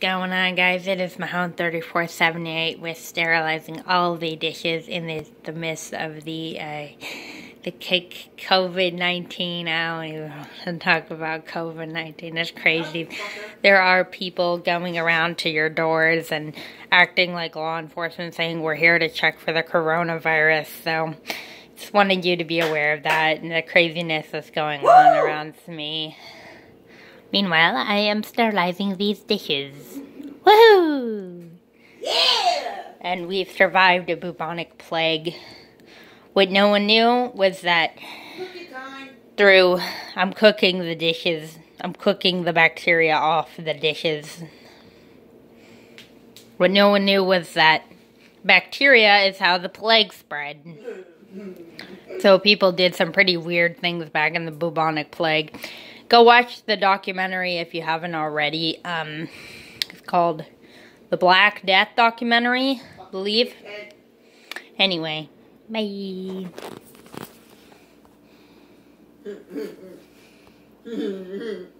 going on, guys? It is Mahone 3478 with sterilizing all the dishes in the, the midst of the uh, the COVID 19. I don't even want to talk about COVID 19. It's crazy. There are people going around to your doors and acting like law enforcement saying we're here to check for the coronavirus. So, just wanted you to be aware of that and the craziness that's going on around me. Meanwhile, I am sterilizing these dishes. Woohoo! Yeah! And we've survived a bubonic plague. What no one knew was that through I'm cooking the dishes, I'm cooking the bacteria off the dishes. What no one knew was that bacteria is how the plague spread. So people did some pretty weird things back in the bubonic plague. Go watch the documentary if you haven't already. Um, it's called The Black Death documentary, I believe. Anyway, bye.